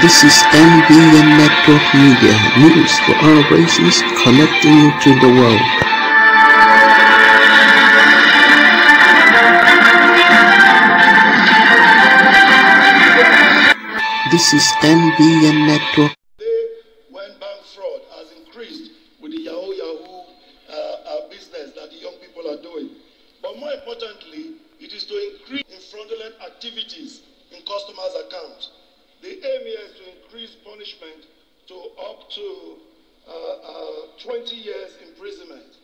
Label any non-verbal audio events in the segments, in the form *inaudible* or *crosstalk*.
This is NBN Network Media, news for all races, connecting you to the world. This is NBN Network. Imprisonment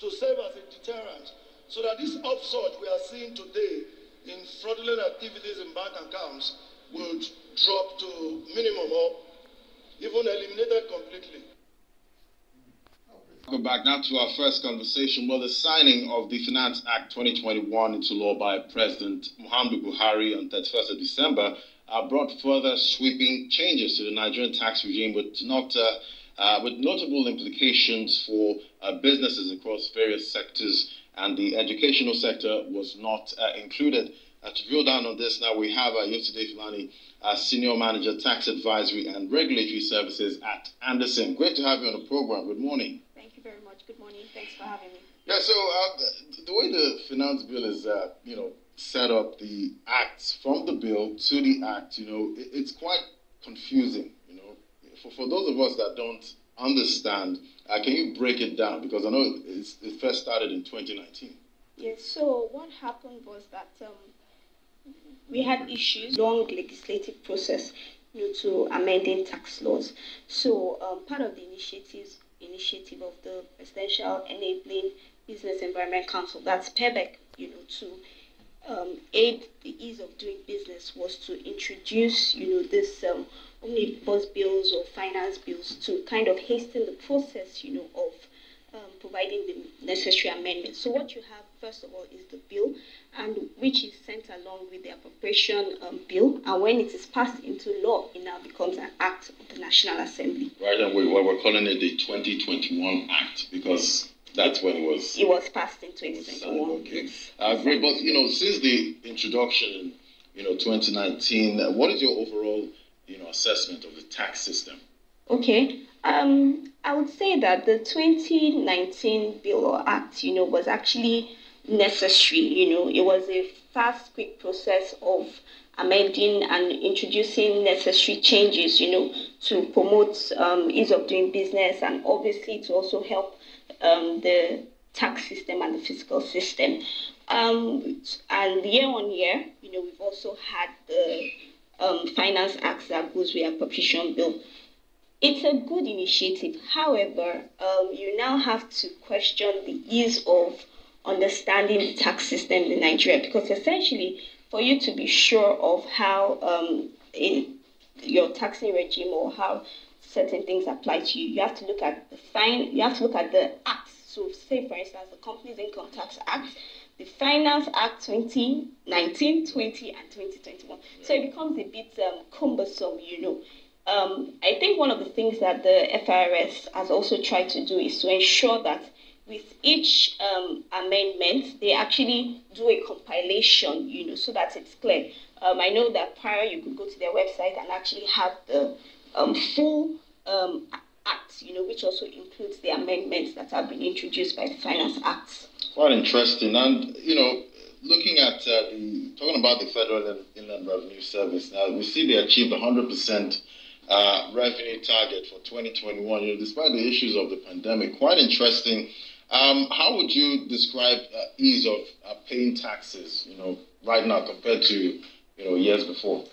to serve as a deterrent so that this upsurge we are seeing today in fraudulent activities in bank accounts would drop to minimum or even eliminated completely. Back now to our first conversation. Well, the signing of the Finance Act 2021 into law by President Muhammadu Buhari on 31st of December uh, brought further sweeping changes to the Nigerian tax regime with not uh, uh, with notable implications for uh, businesses across various sectors, and the educational sector was not uh, included. Uh, to drill down on this, now we have uh, Yetunde Filani, uh, Senior Manager, Tax Advisory and Regulatory Services at Andersen. Great to have you on the program. Good morning. Thank you very much. Good morning. Thanks for having me. Yeah, so uh, the, the way the finance bill is, uh, you know, set up, the acts from the bill to the act, you know, it, it's quite confusing. For, for those of us that don't understand, uh, can you break it down? Because I know it first started in 2019. Yes. So what happened was that um, we had issues, long legislative process, know, to amending tax laws. So um, part of the initiatives initiative of the Presidential Enabling Business Environment Council, that's PEBEC, you know, to um, aid the ease of doing business was to introduce, you know, this omnibus bills or finance bills to kind of hasten the process, you know, of um, providing the necessary amendments. So what you have, first of all, is the bill, and which is sent along with the appropriation um, bill. And when it is passed into law, it now becomes an act of the National Assembly. Right, and we, we're calling it the 2021 Act because that's when it was. It was passed in 2021. Okay. Uh, great, but you know, since the introduction in you know 2019, uh, what is your overall you know assessment of the tax system? Okay. Um, I would say that the 2019 bill or act, you know, was actually necessary. You know, it was a fast, quick process of amending and introducing necessary changes, you know, to promote um, ease of doing business and obviously to also help um, the tax system and the fiscal system. Um, and year on year, you know, we've also had the um, Finance Act that goes with appropriation bill. It's a good initiative. However, um, you now have to question the ease of understanding the tax system in Nigeria because essentially, for you to be sure of how um, a, your taxing regime or how certain things apply to you, you have to look at the fine. You have to look at the acts. So, say for instance, the Companies Income Tax Act, the Finance Act 2019, 20, and 2021. So it becomes a bit um, cumbersome, you know. Um, I think one of the things that the FIRS has also tried to do is to ensure that with each um, amendment, they actually do a compilation, you know, so that it's clear. Um, I know that prior you could go to their website and actually have the um, full um, act, you know, which also includes the amendments that have been introduced by the Finance Act. Quite interesting, and you know, looking at uh, the talking about the Federal Inland Revenue Service now, we see they achieved 100 percent uh, revenue target for 2021. You know, despite the issues of the pandemic, quite interesting. Um, how would you describe uh, ease of uh, paying taxes? You know, right now compared to you know years before.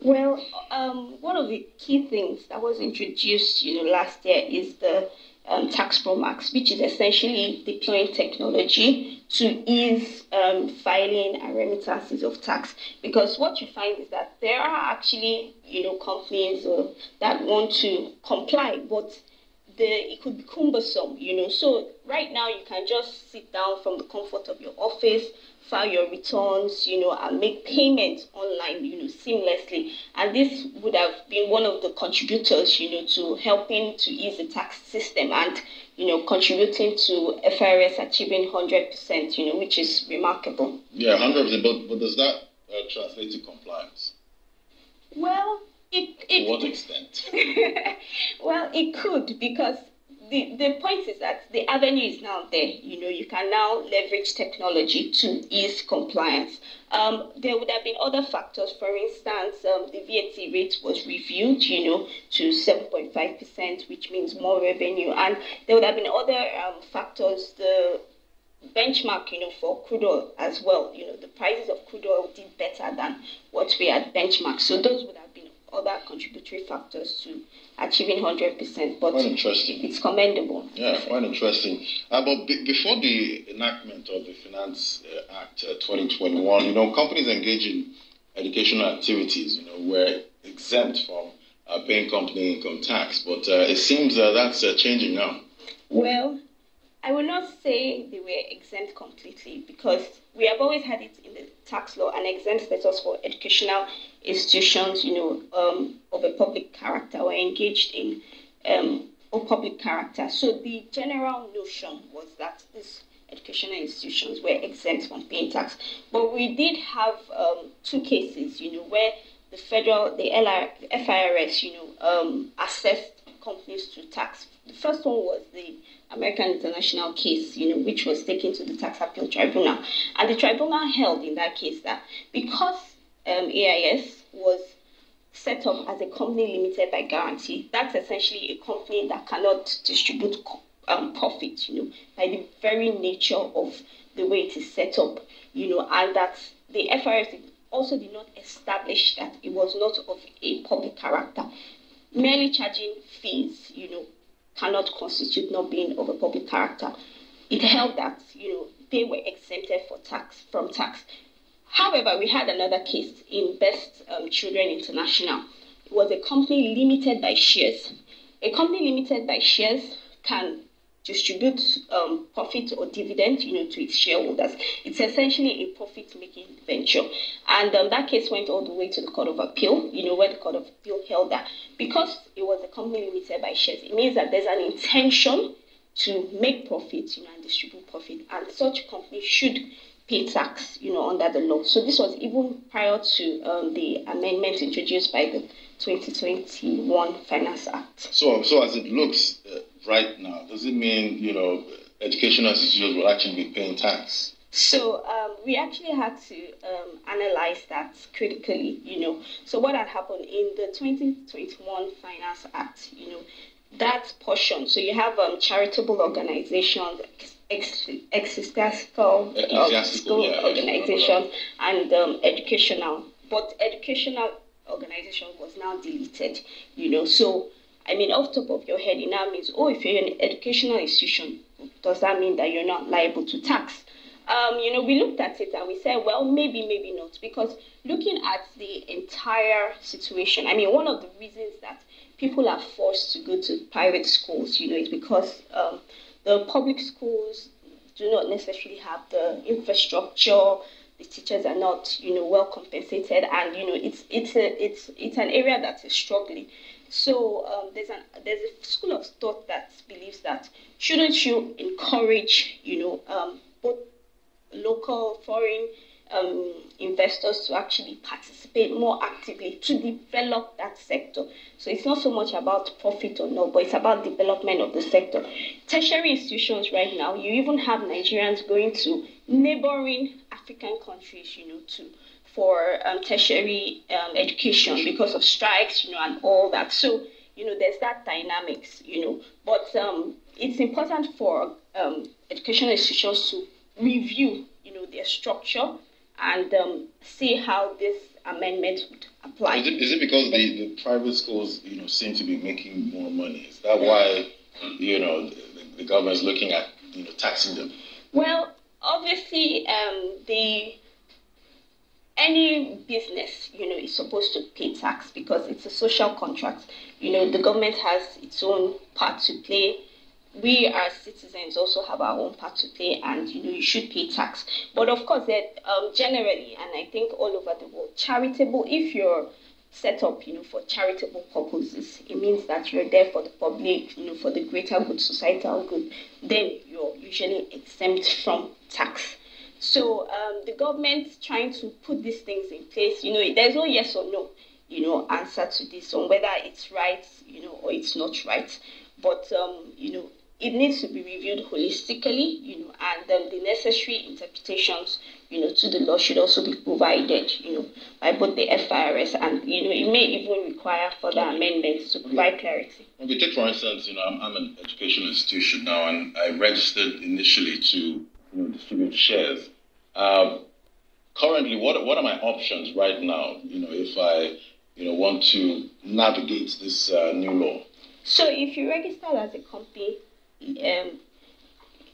Well, um, one of the key things that was introduced, you know, last year is the um, Tax Pro Max, which is essentially deploying technology to ease um, filing and remittances of tax. Because what you find is that there are actually, you know, companies uh, that want to comply, but the it could be cumbersome, you know. So right now you can just sit down from the comfort of your office, file your returns, you know, and make payments online, you know, seamlessly. And this would have been one of the contributors, you know, to helping to ease the tax system and, you know, contributing to FIRS achieving 100%, you know, which is remarkable. Yeah, 100%. But, but does that uh, translate to compliance? Well, It, it, to what extent? *laughs* well, it could because the, the point is that the avenue is now there. You know, you can now leverage technology to ease compliance. Um, there would have been other factors. For instance, um, the VAT rate was reviewed, you know, to 7.5%, which means more revenue. And there would have been other um, factors. The benchmark, you know, for crude oil as well. You know, the prices of crude oil did better than what we had benchmarked. So those would have other contributory factors to achieving 100%. But Quite interesting. it's commendable. Yeah, quite interesting. Uh, but be- before the enactment of the Finance uh, Act uh, 2021, you know, companies engage in educational activities, you know, were exempt from uh, paying company income tax. But uh, it seems uh, that's uh, changing now. Well, I will not say they were exempt completely because we have always had it in tax law and exempt status for educational institutions, you know, um, of a public character or engaged in um, of public character. So the general notion was that these educational institutions were exempt from paying tax. But we did have um, two cases, you know, where the federal, the LR, FIRS, you know, um, assessed companies to tax. The first one was the American International case, you know, which was taken to the Tax Appeal Tribunal. And the tribunal held in that case that because um, AIS was set up as a company limited by guarantee, that's essentially a company that cannot distribute um, profit, you know, by the very nature of the way it is set up, you know, and that the FIRS also did not establish that it was not of a public character. Merely charging fees, you know, cannot constitute not being of a public character. It held that, you know, they were exempted for tax from tax. However, we had another case in Best um, Children International. It was a company limited by shares. A company limited by shares can distribute um, profit or dividend, you know, to its shareholders. It's essentially a profit-making venture, and um, that case went all the way to the Court of Appeal. You know, where the Court of Appeal held that because it was a company limited by shares, it means that there's an intention to make profit, you know, and distribute profit, and such company should pay tax, you know, under the law. So this was even prior to um, the amendment introduced by the 2021 Finance Act. So, so as it looks uh, right now, does it mean you know educational institutions will actually be paying tax? So um, we actually had to um, analyze that critically, you know. So what had happened in the 2021 Finance Act, you know, that portion. So you have um, charitable organizations, ex- ecclesiastical Ecclesiastical, yeah, organization, and um, educational. But educational organization was now deleted, you know. So I mean, off top of your head, it now means, oh, if you're an educational institution, does that mean that you're not liable to tax? Um, you know, we looked at it and we said, well, maybe, maybe not, because looking at the entire situation, I mean, one of the reasons that people are forced to go to private schools, you know, is because um, the public schools do not necessarily have the infrastructure. The teachers are not, you know, well compensated, and you know, it's it's a it's it's an area that is struggling. So um, there's an there's a school of thought that believes that shouldn't you encourage, you know, um, both local, foreign um, investors to actually participate more actively to develop that sector. So it's not so much about profit or not, but it's about development of the sector. Tertiary institutions right now, you even have Nigerians going to neighboring African countries, you know, to for um, tertiary um, education because of strikes, you know, and all that. So you know, there's that dynamics, you know, but um, it's important for um, educational institutions to review, you know, their structure and um, see how this amendment would apply. Is it, is it because the, the private schools, you know, seem to be making more money? Is that why, you know, the, the government is looking at, you know, taxing them? Well, obviously, um, the any business, you know, is supposed to pay tax because it's a social contract. You know, the government has its own part to play. We as citizens also have our own part to play, and you know, you should pay tax. But of course, that um, generally, and I think all over the world, charitable. If you're set up, you know, for charitable purposes, it means that you're there for the public, you know, for the greater good, societal good. Then you're usually exempt from tax. So um, the government trying to put these things in place, you know, there's no yes or no. you know, answer to this on whether it's right, you know, or it's not right. But um, you know, it needs to be reviewed holistically, you know, and um, the necessary interpretations, you know, to the law should also be provided, you know, by both the FIRS and, you know, it may even require further amendments to provide clarity. Okay, take for instance, you know, I'm, I'm an educational institution now, and I registered initially to, you know, distribute shares. Uh, currently, what what are my options right now? You know, if I, you know, want to navigate this uh, new law. So, if you register as a company, um,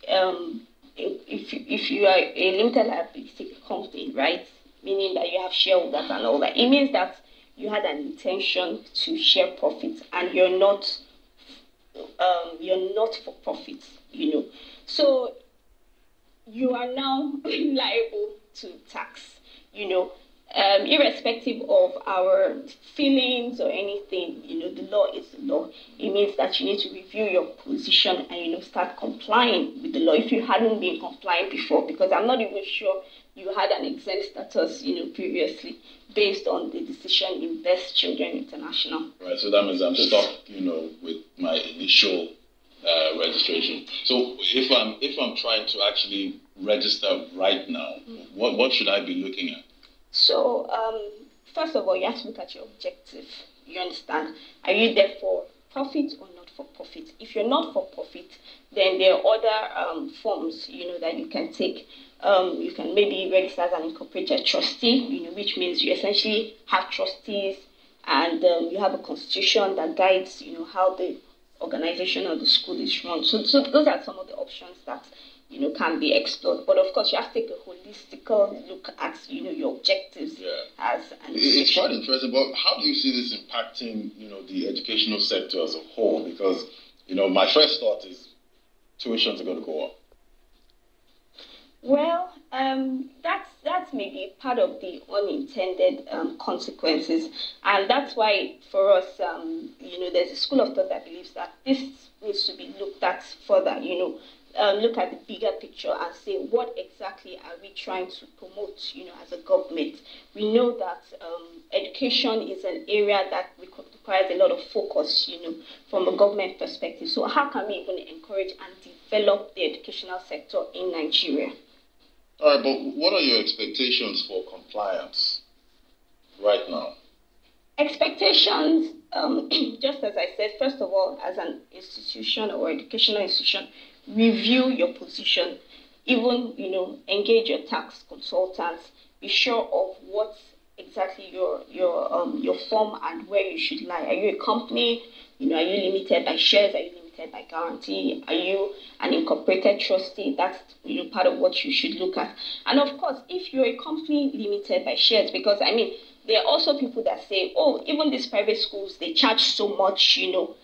um, if if you are a limited liability company, right, meaning that you have shareholders and all that, it means that you had an intention to share profits and you're not um, you're not for profit, you know. So you are now *laughs* liable to tax, you know um, irrespective of our feelings or anything, you know, the law is the law. It means that you need to review your position and, you know, start complying with the law if you hadn't been complying before, because I'm not even sure you had an exempt status, you know, previously based on the decision in Best Children International. Right, so that means I'm stuck, you know, with my initial uh, registration. So if I'm if I'm trying to actually register right now, mm-hmm. what what should I be looking at? So, um, first of all, you have to look at your objective. You understand? Are you there for profit or not for profit? If you're not for profit, then there are other um, forms, you know, that you can take. Um, you can maybe register as an incorporated trustee, you know, which means you essentially have trustees and um, you have a constitution that guides, you know, how the organization of the school is run. So, so those are some of the options that you know, can be explored. But of course, you have to take a holistic look at, you know, your objectives yeah. as an It's quite interesting, but how do you see this impacting, you know, the educational sector as a whole? Because, you know, my first thought is tuitions are going to go up. Well, um, that's that's maybe part of the unintended um, consequences, and that's why for us, um, you know, there's a school of thought that believes that this needs to be looked at further. You know, um, look at the bigger picture and say what exactly are we trying to promote you know as a government? We know that um, education is an area that requires a lot of focus you know from a government perspective. So how can we even encourage and develop the educational sector in nigeria all right but what are your expectations for compliance right now expectations um, *clears throat* just as i said first of all as an institution or educational institution review your position, even you know engage your tax consultants. Be sure of what exactly your your um your form and where you should lie. Are you a company? You know, are you limited by shares? Are you limited by guarantee? Are you an incorporated trustee? That's you know part of what you should look at. And of course, if you're a company limited by shares, because I mean there are also people that say, oh, even these private schools they charge so much, you know,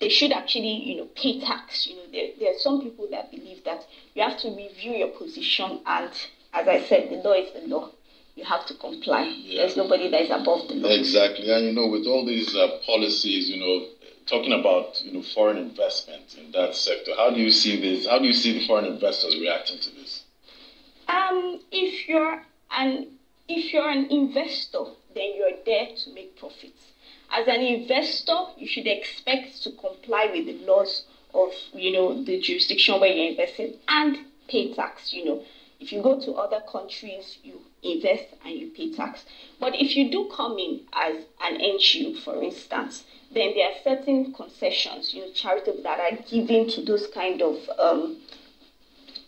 they should actually, you know, pay tax. You know, there, there are some people that believe that you have to review your position, and as I said, the law is the law. You have to comply. Yeah. There's nobody that is above the law. Exactly, and you know, with all these uh, policies, you know, talking about you know foreign investment in that sector, how do you see this? How do you see the foreign investors reacting to this? Um, if you're an if you're an investor, then you're there to make profits as an investor, you should expect to comply with the laws of, you know, the jurisdiction where you're investing and pay tax, you know. If you go to other countries, you invest and you pay tax. But if you do come in as an NGO, for instance, then there are certain concessions, you know, charitable that are given to those kind of um,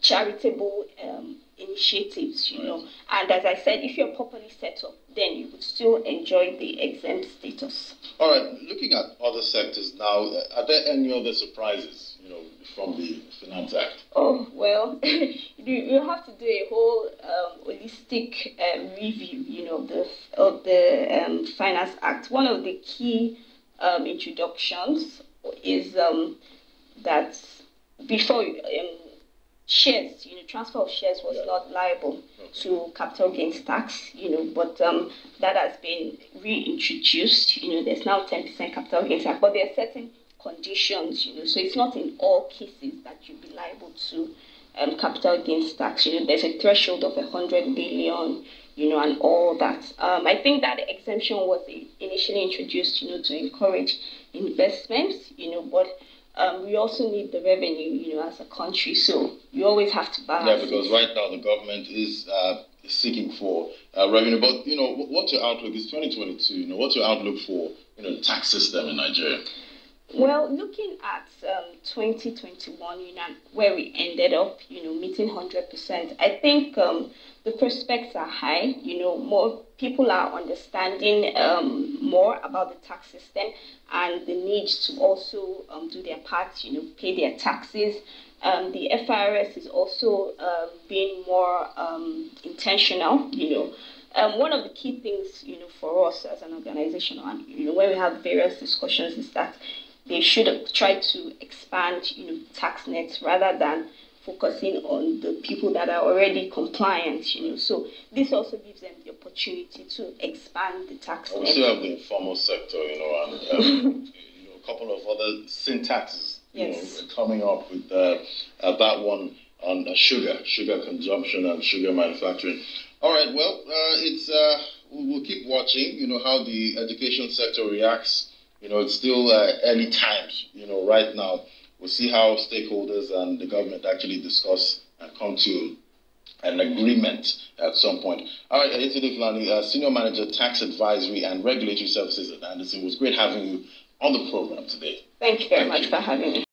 charitable um, initiatives, you know. And as I said, if you're properly set up, then you would still enjoy the exempt status. All right, looking at other sectors now, are there any other surprises, you know, from the Finance Act? Oh, well, *laughs* you have to do a whole um, holistic um, review, you know, the, of the um, Finance Act. One of the key um, introductions is um, that before um, shares, you know, transfer of shares was not liable to capital gains tax, you know, but um, that has been reintroduced. You know, there's now 10% capital gains tax, but there are certain conditions, you know, so it's not in all cases that you'll be liable to um, capital gains tax. You know, there's a threshold of 100 billion, you know, and all that. Um, I think that exemption was initially introduced, you know, to encourage investments, you know, but um, we also need the revenue, you know, as a country. So you always have to balance. Yeah, because it. right now the government is uh, seeking for uh, revenue. But you know, what's your outlook? It's 2022. You know, what's your outlook for you know the tax system in Nigeria? Well, looking at um, 2021, you know, where we ended up, you know, meeting 100%, I think um, the prospects are high. You know, more people are understanding um, more about the tax system and the need to also um, do their part, you know, pay their taxes. Um, the FIRS is also uh, being more intentional, you know. Um, one of the key things, you know, for us as an organization, and you know, when we have various discussions, is that they should try to expand, you know, tax nets rather than focusing on the people that are already compliant, you know. So this also gives them the opportunity to expand the tax net. We still have the informal sector, you know, and um, *laughs* you know, a couple of other sin taxes, yes. know, coming up with uh, uh, that one on uh, sugar, sugar consumption and sugar manufacturing. All right, well, uh, it's uh, we'll keep watching, you know, how the education sector reacts you know, it's still uh, early times, you know, right now. We'll see how stakeholders and the government actually discuss and come to an agreement at some point. All right, Ayetunde Filani, uh, Senior Manager, Tax Advisory and Regulatory Services at Andersen. It was great having you on the program today. Thank you very Thank much you. for having me.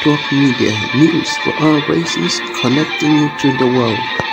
Network Media, news for all races, connecting you to the world.